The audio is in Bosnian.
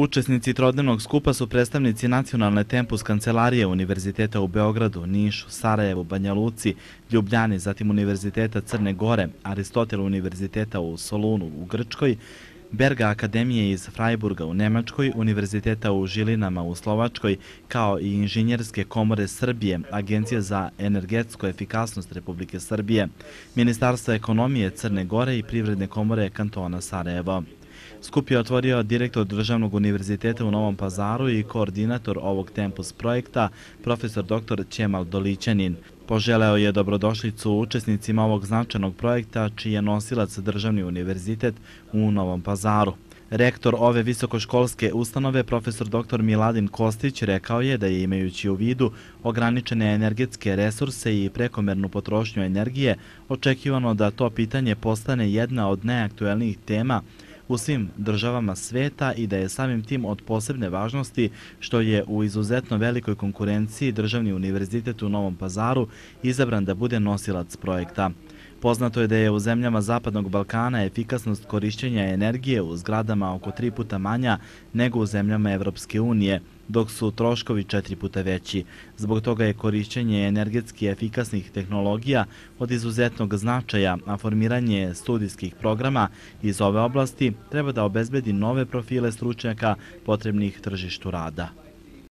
Učesnici trodnevnog skupa su predstavnici nacionalne tempus kancelarije Univerziteta u Beogradu, Nišu, Sarajevu, Banja Luci, Ljubljani, zatim Univerziteta Crne Gore, Aristotel Univerziteta u Solunu u Grčkoj, Berga Akademije iz Frajburga u Nemačkoj, Univerziteta u Žilinama u Slovačkoj, kao i Inženjerske komore Srbije, Agencija za energetsku efikasnost Republike Srbije, Ministarstva ekonomije Crne Gore i Privredne komore kantona Sarajevo. Skup je otvorio direktor Državnog univerziteta u Novom pazaru i koordinator ovog tempus projekta, profesor dr. Ćemal Dolićanin. Poželeo je dobrodošlicu učesnicima ovog značajnog projekta, čiji je nosilac Državni univerzitet u Novom pazaru. Rektor ove visokoškolske ustanove, profesor dr. Miladin Kostić, rekao je da je imajući u vidu ograničene energetske resurse i prekomernu potrošnju energije, očekivano da to pitanje postane jedna od najaktuelnijih tema u svim državama sveta i da je samim tim od posebne važnosti što je u izuzetno velikoj konkurenciji Državni univerzitet u Novom pazaru izabran da bude nosilac projekta. Poznato je da je u zemljama Zapadnog Balkana efikasnost korišćenja energije u zgradama oko tri puta manja nego u zemljama Evropske unije, dok su troškovi četiri puta veći. Zbog toga je korišćenje energetski efikasnih tehnologija od izuzetnog značaja, a formiranje studijskih programa iz ove oblasti treba da obezbedi nove profile stručnjaka potrebnih tržištu rada.